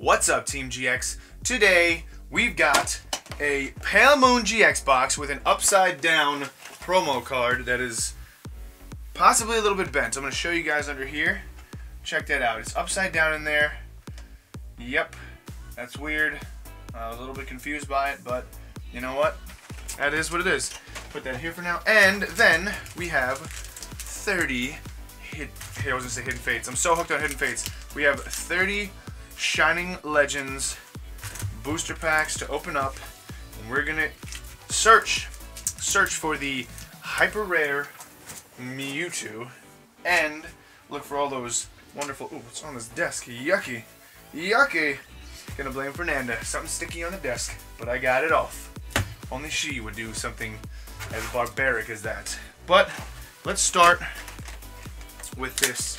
What's up, Team GX? Today, we've got a Pale Moon GX box with an upside down promo card that is possibly a little bit bent. I'm to show you guys under here. Check that out. It's upside down in there. Yep, that's weird. I was a little bit confused by it, but you know what? That is what it is. Put that here for now. And then we have 30 hit, hey, I was gonna say Hidden Fates. I'm so hooked on Hidden Fates. We have 30 Shining Legends booster packs to open up. And we're gonna search, search for the hyper rare Mewtwo and look for all those wonderful, ooh, what's on this desk? Yucky, yucky. Gonna blame Fernanda. Something sticky on the desk, but I got it off. Only she would do something as barbaric as that. But let's start with this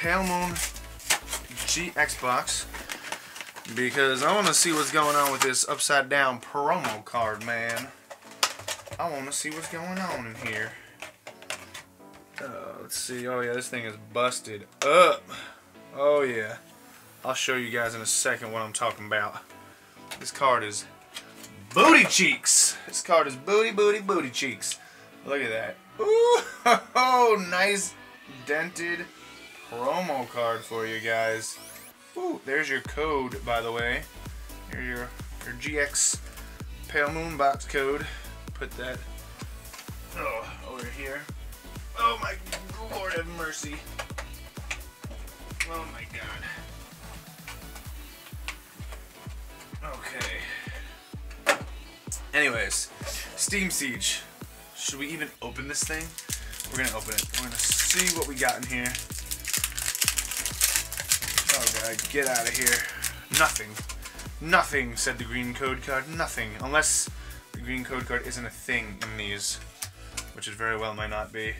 Pale Moon GX box because I want to see what's going on with this upside down promo card, man. I want to see what's going on in here. Uh, let's see. Oh, yeah, this thing is busted up. Oh, yeah. I'll show you guys in a second what I'm talking about. This card is booty cheeks. This card is booty, booty, booty cheeks. Look at that. Ooh, oh, nice dented promo card for you guys. Ooh, there's your code, by the way. Here's your, your GX Pale Moon box code. Put that oh, over here. Oh my Lord have mercy. Oh my God. Okay. Anyways, Steam Siege. Should we even open this thing? We're gonna open it. We're gonna see what we got in here. God, get out of here. Nothing. Nothing, said the green code card. Nothing. Unless the green code card isn't a thing in these. Which it very well might not be.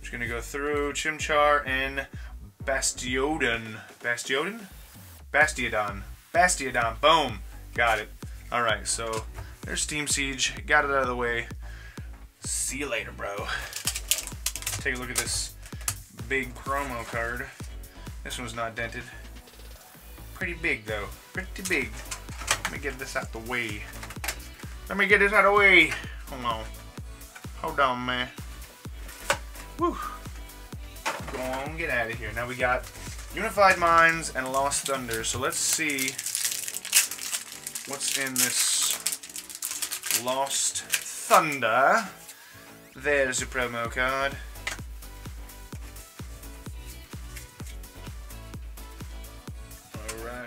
Just gonna go through Chimchar and Bastiodon. Bastiodon? Bastiodon. Bastiodon. Boom. Got it. Alright, so there's Steam Siege. Got it out of the way. See you later, bro. Take a look at this big promo card. This one's not dented. Pretty big, though. Pretty big. Let me get this out the way. Let me get this out of the way. Hold on. Hold on, man. Whew. Go on, get out of here. Now we got Unified Minds and Lost Thunder. So let's see what's in this Lost Thunder. There's a promo card.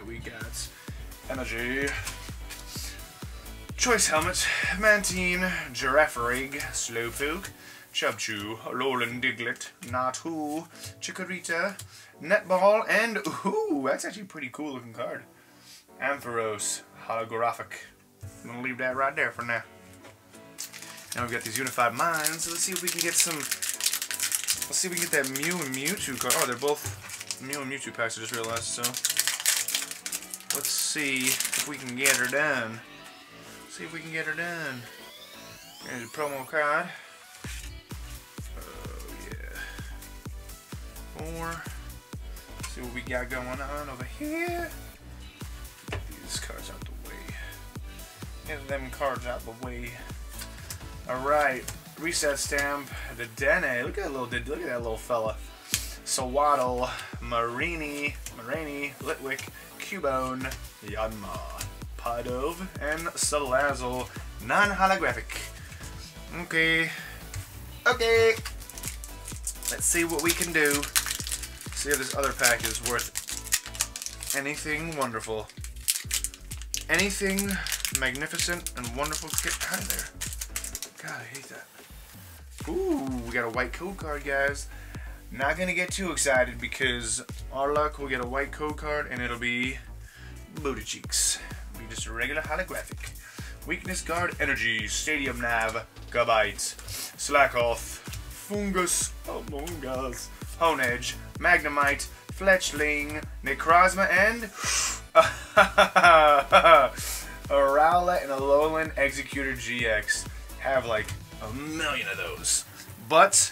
We got Energy. Choice Helmet, Mantine, giraffe Girafarig, Slowpoke, Cubchoo, Alolan Diglett, Natu, Chikorita, Netball, and ooh, that's actually pretty cool looking card. Ampharos, Holographic. I'm gonna leave that right there for now. Now we've got these Unified Minds. Let's see if we can get some. Let's see if we can get that Mew and Mewtwo card. Oh, they're both Mew and Mewtwo packs. I just realized. So let's see if we can get her done. See if we can get her done. Here's a promo card. Oh yeah. Four. See what we got going on over here. Get these cards out the way. Get them cards out the way. Alright, reset stamp, the Dene. Look at that little look at that little fella. Sewaddle, Mareanie, Mareanie, Litwick, Cubone, Yanma, Pidove, and Salazzle, non-holographic. Okay. Okay. Let's see what we can do. See if this other pack is worth anything wonderful. Anything magnificent and wonderful. To get out of there. God, I hate that. Ooh, we got a white code card, guys. Not gonna get too excited because our luck, we'll get a white code card and it'll be booty cheeks. Be just a regular holographic. Weakness guard, energy, stadium nav, gabite, slackoff, fungus, among us, honedge, magnemite, fletchling, necrozma, and a Rowlet and a Alolan Exeggutor GX have like a million of those. But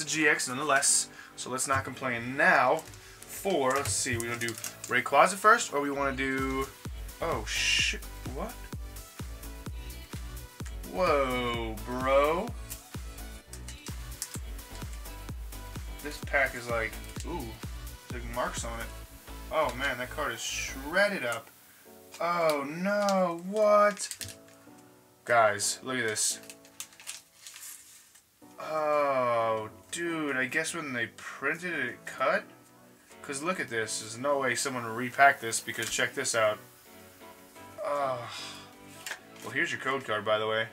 it's a GX nonetheless, so let's not complain. Now, For, Let's see. we're going to do Rayquaza first, or we want to do... Oh, shit. What? Whoa, bro. This pack is like... Ooh, big marks on it. Oh, man, that card is shredded up. Oh, no. What? Guys, look at this. Oh, dude, I guess when they printed it, it cut? Because look at this. There's no way someone will repack this because check this out. Oh. Well, here's your code card, by the way.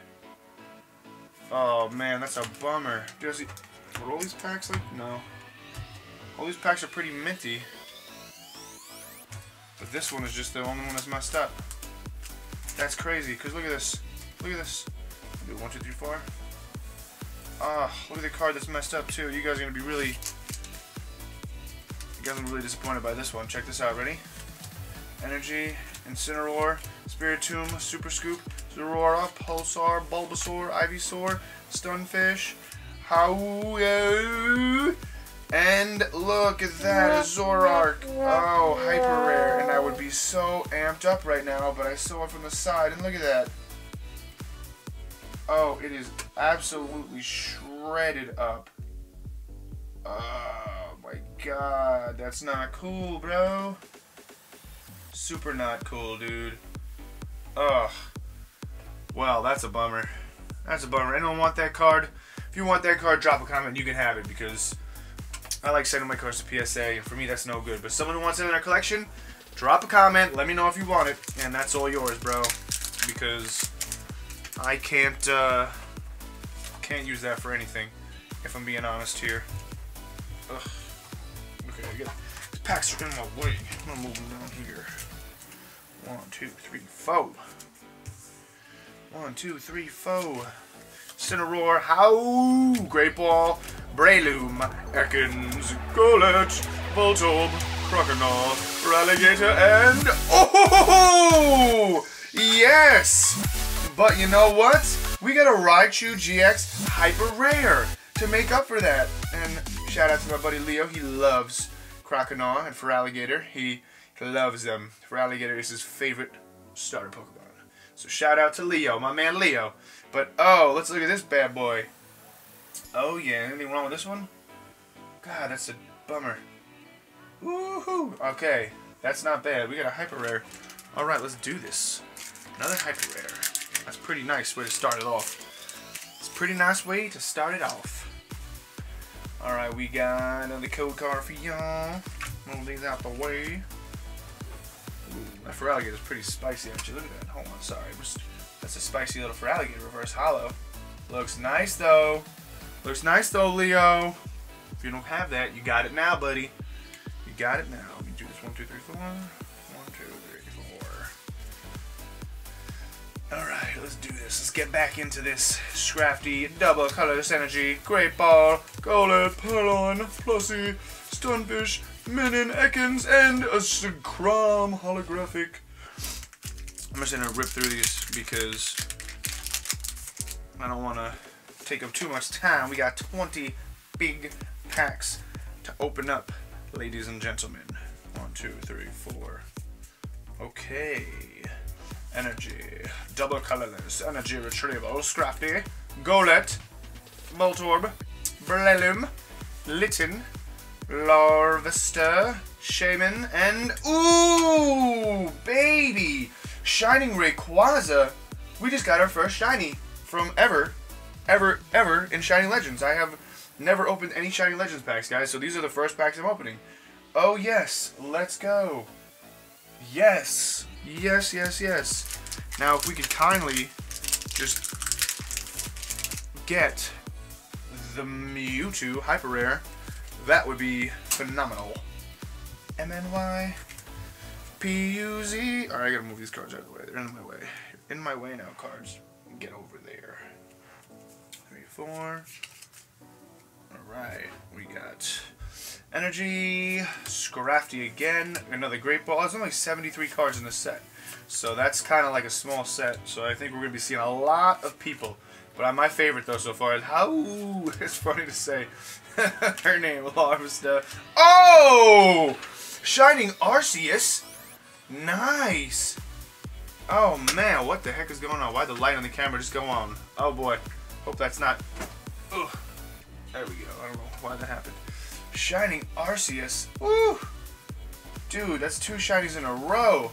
Oh, man, that's a bummer. Does he... Are all these packs like... No. All these packs are pretty minty. But this one is just the only one that's messed up. That's crazy, because look at this. Look at this. One, two, three, four. Ah, look at the card that's messed up too. You guys are gonna be really, you guys are really disappointed by this one. Check this out. Ready? Energy, Incineroar, Spiritomb, Super Scoop, Zeraora, Pulsar, Bulbasaur, Ivysaur, Stunfisk, Hau and look at that, a Zoroark. Oh, hyper rare. And I would be so amped up right now, but I saw it from the side, and look at that. Oh, it is absolutely shredded up. Oh my god, that's not cool, bro. Super not cool, dude. Ugh. Well, that's a bummer. That's a bummer. Anyone want that card? If you want that card, drop a comment. You can have it because I like sending my cards to PSA. For me, that's no good. But someone who wants it in their collection, drop a comment. Let me know if you want it. And that's all yours, bro. Because I can't uh, can't use that for anything, if I'm being honest here. Ugh. Okay, I these packs are in my way. I'm gonna move them down here. One, two, three, four. One, two, three, four. Cineroar, Hau, Great Ball, Breloom, Ekans, Golett, Voltorb, Croconaw, Ralligator, and oh, yes! But you know what? We got a Raichu GX Hyper Rare to make up for that. And shout out to my buddy Leo. He loves Croconaw and Feraligatr. He loves them. Feraligatr is his favorite starter Pokemon. So shout out to Leo, my man Leo. But oh, let's look at this bad boy. Oh yeah, anything wrong with this one? God, that's a bummer. Woohoo! Okay, that's not bad. We got a hyper rare. Alright, let's do this. Another hyper rare. That's pretty nice way to start it off. It's a pretty nice way to start it off. Alright, we got another code card for y'all. Move these out the way. That Feraligatr is pretty spicy actually. Look at that. Hold on, sorry. That's a spicy little Feraligatr reverse hollow. Looks nice though. Looks nice though, Leo. If you don't have that, you got it now, buddy. You got it now. Let me do this one, two, three, four. Alright, let's do this. Let's get back into this Scrafty, double colorless energy, Great Ball, Golett, Purrloin, Plussy, Stunfisk, Minun, Ekans, and a Crom holographic. I'm just gonna rip through these because I don't want to take up too much time. We got 20 big packs to open up, ladies and gentlemen. One, two, three, four. Okay. Energy. Double colorless. Energy retrieval. Scrafty. Golett. Voltorb. Breloom. Litten. Larvesta. Shaymin. And... Ooh! Baby! Shining Rayquaza. We just got our first shiny from ever, ever, ever in Shiny Legends. I have never opened any Shiny Legends packs, guys, so these are the first packs I'm opening. Oh, yes. Let's go. Yes. Yes, yes, yes. Now, if we could kindly just get the Mewtwo Hyper Rare, that would be phenomenal. M-N-Y, P-U-Z. Alright, I gotta move these cards out of the way. They're in my way. In my way now, cards. Get over there. Three, four. Alright, we got Energy, Scrafty again, another Great Ball. There's only 73 cards in the set. So that's kind of like a small set. So I think we're going to be seeing a lot of people. But my favorite, though, so far is how... It's funny to say her name, Larvesta. Oh! Shining Arceus. Nice. Oh man, what the heck is going on? Why the light on the camera just go on? Oh boy. Hope that's not. Ugh. There we go. I don't know why that happened. Shining Arceus. Woo! Dude, that's two shinies in a row.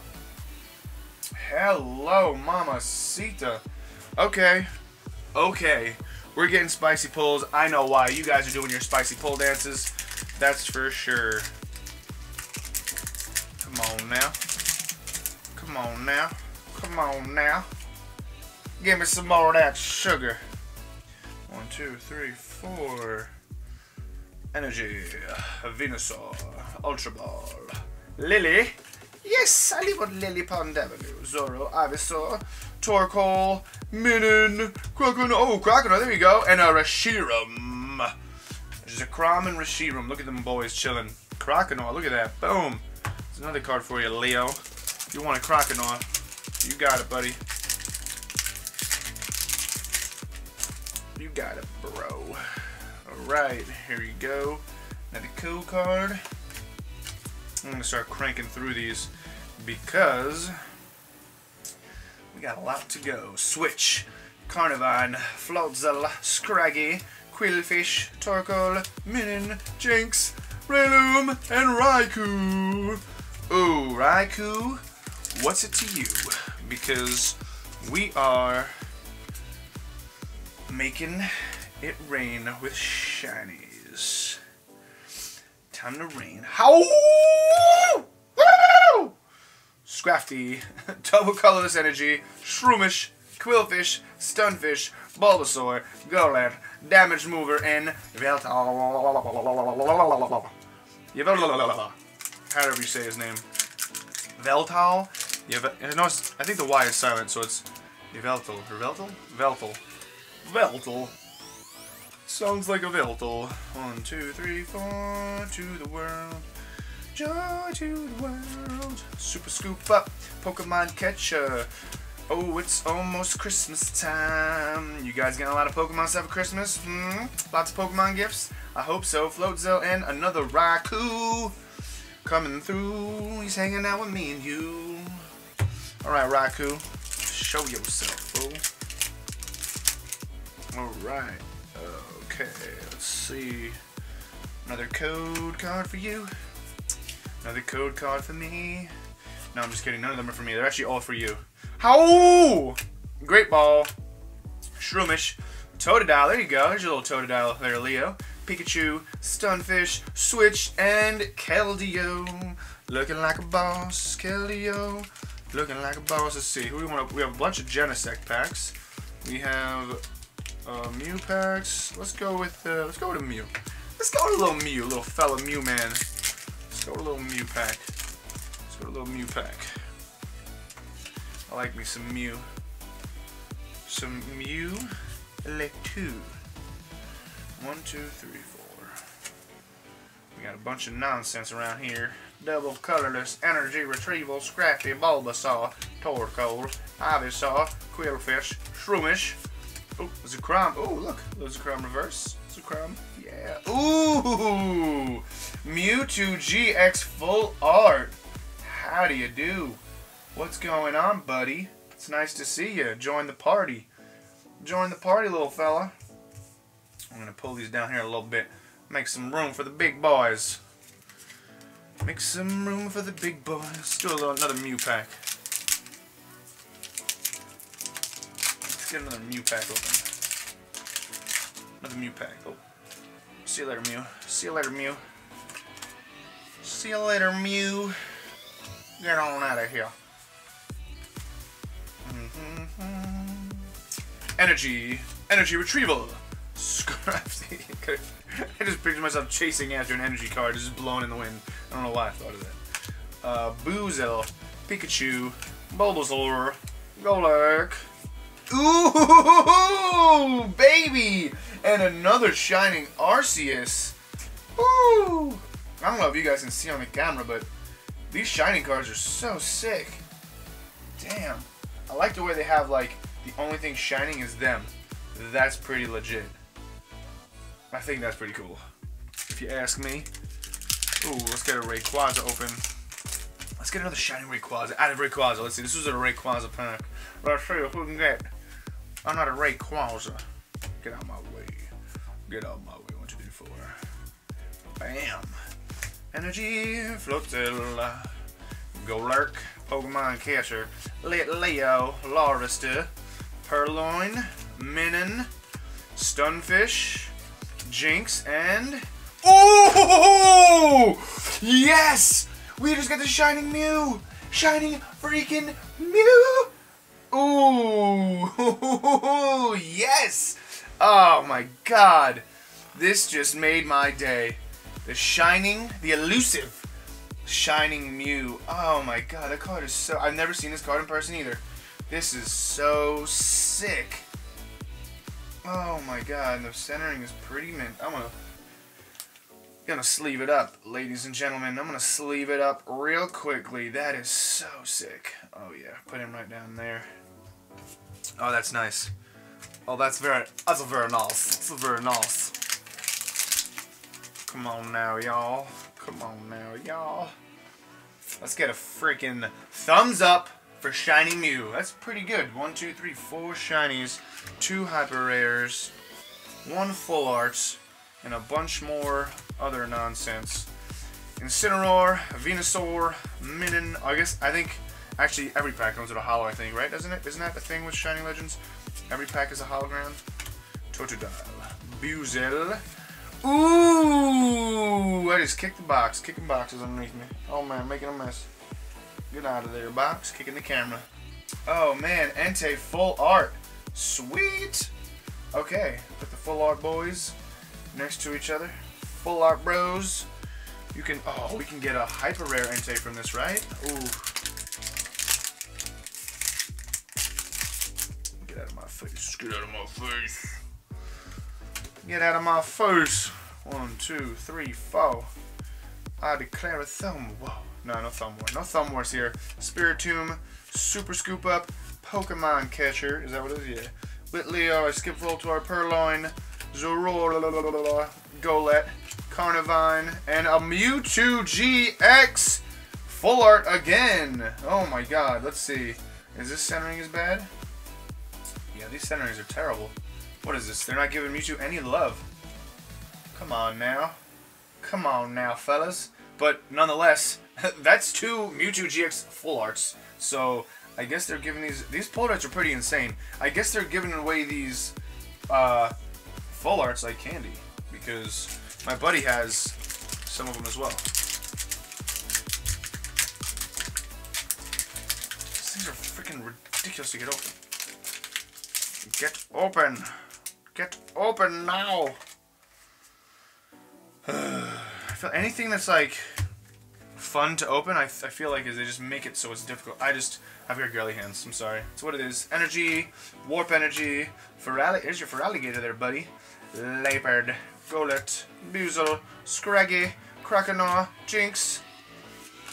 Hello, Mama Sita. Okay. Okay. We're getting spicy pulls. I know why. You guys are doing your spicy pull dances. That's for sure. Come on now. Come on now. Come on now. Give me some more of that sugar. One, two, three, four. Energy. Venusaur. Ultra Ball. Lily. Yes, I live on Lily Pond Avenue. Zoro, Ivysaur, Torkoal, Minun, Croconaw. Oh, Croconaw, there you go. And a Reshiram. There's a Crom and Reshiram. Look at them boys chilling. Croconaw, look at that. Boom. There's another card for you, Leo. If you want a Croconaw, you got it, buddy. You got it, bro. Alright, here you go. Another cool card. I'm going to start cranking through these because we got a lot to go. Switch, Carnivine, Floatzel, Scraggy, Qwilfish, Torkoal, Minun, Jynx, Breloom, and Raikou. Ooh, Raikou, what's it to you? Because we are making it rain with shinies. Time to rain. Hau? Scrafty, Double Colorless Energy, Shroomish, Qwilfish, Stunfisk, Bulbasaur, Golett, Damage Mover, and Veltal. However you say his name. Veltal? I think the Y is silent, so it's Veltal. Veltal? Veltal. Veltal. Sounds like a Veltal. One, two, three, four, to the world. Joy to the world. Super scoop up. Pokemon catcher. Oh, it's almost Christmas time. You guys getting a lot of Pokemon stuff for Christmas? Hmm? Lots of Pokemon gifts? I hope so. Floatzel and another Raikou coming through. He's hanging out with me and you. Alright, Raikou. Show yourself, fool. Alright. Okay, let's see. Another code card for you. Another code card for me. No, I'm just kidding. None of them are for me. They're actually all for you. Hau? Great ball. Shroomish. Totodile. There you go. There's your little Totodile there, Leo. Pikachu, Stunfisk, Switch, and Keldeo. Looking like a boss, Keldeo. Looking like a boss. Let's see. Who we want? We have a bunch of Genesect packs. We have uh, Mew packs. Let's go with uh, let's go with a Mew. Let's go with a little Mew, little fella Mew man. Let's go with a little Mew pack. Let's go with a little Mew pack. I like me some Mew. Some Mew Electu. One, two, three, four. We got a bunch of nonsense around here. Double colorless energy retrieval, Scrappy, Bulbasaur, Torkoal, Ivysaur, Qwilfish, Shroomish, Oh, Zekrom. Oh, look. Zekrom reverse. Zekrom. Yeah. Ooh! Mewtwo GX full art. How do you do? What's going on, buddy? It's nice to see you. Join the party. Join the party, little fella. I'm going to pull these down here a little bit. Make some room for the big boys. Make some room for the big boys. Do a little, another Mew pack. Get another Mew pack open. Another Mew pack. Oh. See you later, Mew. See you later, Mew. See you later, Mew. Get on out of here. Mm -hmm. Energy. Energy retrieval. Scrafty. I just picture myself chasing after an energy card just blowing in the wind. I don't know why I thought of that. Uh, Buizel, Pikachu, Bulbasaur, Golurk, Ooh, baby! And another Shining Arceus. Ooh! I don't know if you guys can see on the camera, but these Shining cards are so sick. Damn. I like the way they have, like, the only thing shining is them. That's pretty legit. I think that's pretty cool. If you ask me. Ooh, let's get a Rayquaza open. Let's get another Shining Rayquaza. Out of Rayquaza. Let's see. This was a Rayquaza pack. Let's see who we can get another Rayquaza. Get out my way. Get out my way. One, two, three, four. Bam. Energy, Floatzel, Golurk, Pokemon Catcher, Litleo, Larister, Purrloin, Minun, Stunfisk, Jynx. and... Oh! Yes! We just got the Shining Mew! Shining freaking Mew! Ooh! Yes! Oh my god! This just made my day. The Shining, the elusive Shining Mew. Oh my god, that card is so... I've never seen this card in person either. This is so sick. Oh my god, and the centering is pretty mint. I'm gonna... Gonna sleeve it up, ladies and gentlemen. I'm gonna sleeve it up real quickly. That is so sick. Oh yeah, put him right down there. Oh, that's nice. Oh, that's very, that's very nice. Very nice. Come on now, y'all. Come on now, y'all. Let's get a freaking thumbs up for Shiny Mew. That's pretty good. One, two, three, four shinies, two hyper rares, one full arts, and a bunch more other nonsense. Incineroar, Venusaur, Minun. I guess I think actually every pack comes with a hollow. I think right, doesn't it? Isn't that the thing with Shining Legends? Every pack is a hologram. Totodile, Buizel. Ooh! I just kicked the box. Kicking boxes underneath me. Oh man, making a mess. Get out of there, box. Kicking the camera. Oh man, Entei full art. Sweet! Okay, put the full art boys next to each other. Full art bros. You can, oh, we can get a hyper rare Entei from this, right? Ooh. Get out of my face. Get out of my face. Get out of my face. One, two, three, four. I declare a thumb. Whoa. No, no thumb war. No thumb wars here. Spiritomb, Super Scoop Up, Pokemon Catcher. Is that what it is? Yeah. Litleo, I uh, skip Voltorb, Purrloin, Zoror, Golett, Carnivine, and a Mewtwo GX full art again. Oh my god. Let's see. Is this centering as bad? These centerings are terrible. What is this? They're not giving Mewtwo any love. Come on now. Come on now, fellas. But nonetheless, that's two Mewtwo GX full arts. So I guess they're giving these these pull arts are pretty insane. I guess they're giving away these uh, full arts like candy because my buddy has some of them as well. These things are freaking ridiculous to get open. Get open. Get open now. I feel anything that's like fun to open, I, I feel like is they just make it so it's difficult. I just have very girly hands. I'm sorry. It's what it is. Energy, warp energy. Ferali here's your Feraligatr there, buddy. Leopard, Golett, Buizel, Scraggy, Croconaw, Jynx,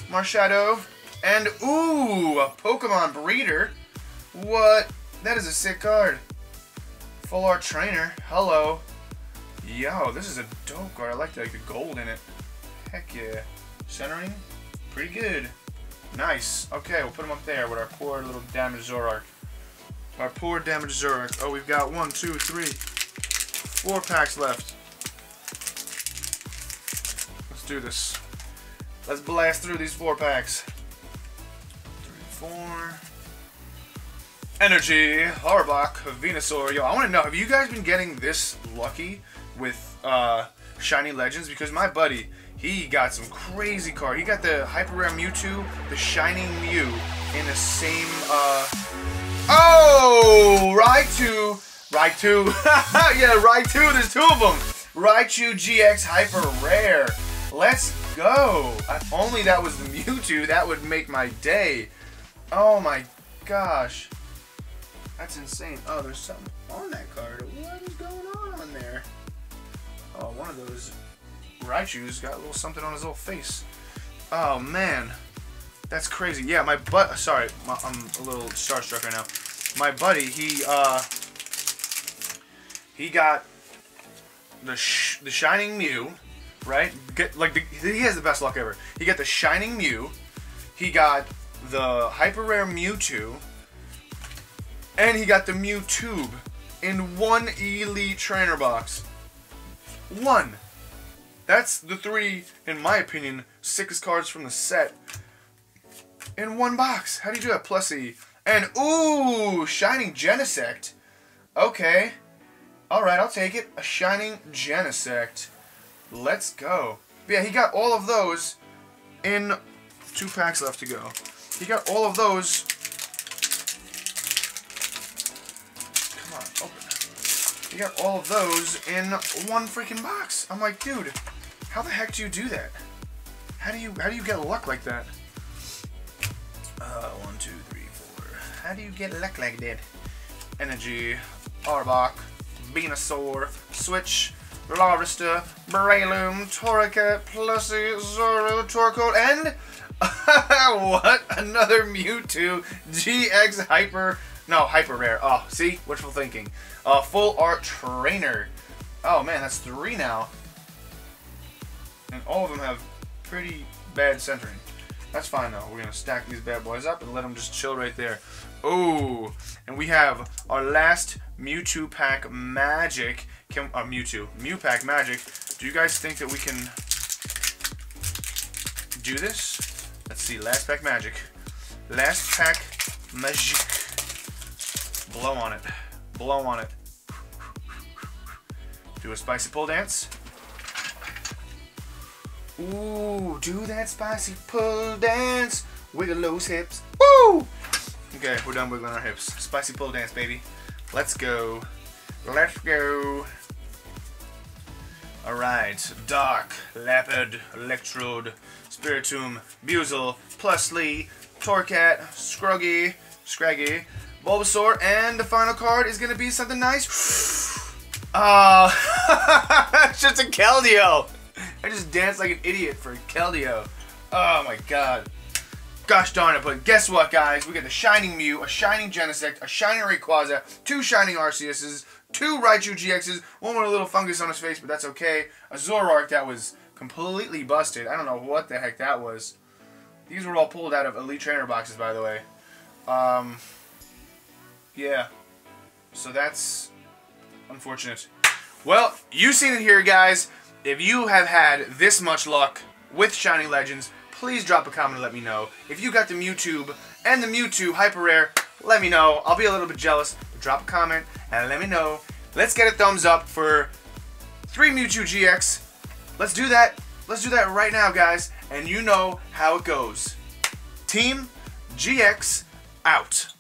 Marshadow, and ooh, a Pokemon Breeder. What? That is a sick card. Full art trainer. Hello. Yo, this is a dope card. I like the, like the gold in it. Heck yeah. Centering? Pretty good. Nice. Okay, we'll put him up there with our poor little damaged Zoroark. Our poor damaged Zoroark. Oh, we've got one, two, three, four packs left. Let's do this. Let's blast through these four packs. Three, four. Energy, Arbok, Venusaur. Yo, I want to know, have you guys been getting this lucky with uh, Shiny Legends? Because my buddy, he got some crazy card. He got the Hyper Rare Mewtwo, the Shining Mew, in the same, uh... Oh! Raichu! Raichu! yeah, Raichu, there's two of them! Raichu GX Hyper Rare. Let's go! If only that was the Mewtwo, that would make my day. Oh my gosh. That's insane. Oh, there's something on that card. What is going on on there? Oh, one of those Raichu's got a little something on his little face. Oh, man. That's crazy. Yeah, my butt. Sorry, my, I'm a little starstruck right now. My buddy, he, uh, he got the, sh the Shining Mew, right? Get like the, he has the best luck ever. He got the Shining Mew, he got the hyper rare Mewtwo, and he got the Mewtube in one Elite Trainer box. One. That's the three, in my opinion, sickest cards from the set in one box. How do you do that? Plus E. And, ooh, Shining Genesect. Okay. Alright, I'll take it. A Shining Genesect. Let's go. But yeah, he got all of those in two packs left to go. He got all of those. He got all of those in one freaking box. I'm like, dude, how the heck do you do that? How do you how do you get luck like that? Uh, one, two, three, four. How do you get luck like that? Energy, Arbok, Venusaur, Switch, Larvesta, Breloom, Torracat, Plussy, Zoro, Torkoal, and what? Another Mewtwo GX Hyper. No, Hyper Rare. Oh, see? Wishful thinking. Uh, full Art Trainer. Oh man, that's three now. And all of them have pretty bad centering. That's fine though. We're gonna stack these bad boys up and let them just chill right there. Oh, and we have our last Mewtwo pack magic. Can, uh, Mewtwo, Mew pack magic. Do you guys think that we can do this? Let's see. Last pack magic. Last pack magic. Blow on it. Blow on it. Do a spicy pull dance. Ooh, do that spicy pull dance. Wiggle those hips. Woo! Okay, we're done wiggling our hips. Spicy pull dance, baby. Let's go. Let's go. Alright, Dark, Leopard, Electrode, Spiritomb, Buizel, Plusle, Torcat, Scruggy, Scraggy, Bulbasaur, and the final card is going to be something nice. Oh, it's just a Keldeo. I just danced like an idiot for Keldeo. Oh my god. Gosh darn it, but guess what, guys? We got the Shining Mew, a Shining Genesect, a Shining Rayquaza, two Shining Arceuses, two Raichu GXs, one with a little fungus on his face, but that's okay. A Zoroark that was completely busted. I don't know what the heck that was. These were all pulled out of Elite Trainer boxes, by the way. Um, yeah. So that's unfortunate. Well, you've seen it here, guys. If you have had this much luck with Shining Legends, please drop a comment and let me know. If you got the Mewtube and the Mewtwo Hyper Rare, let me know. I'll be a little bit jealous. Drop a comment and let me know. Let's get a thumbs up for three Mewtwo GX. Let's do that. Let's do that right now, guys. And you know how it goes. Team GX out.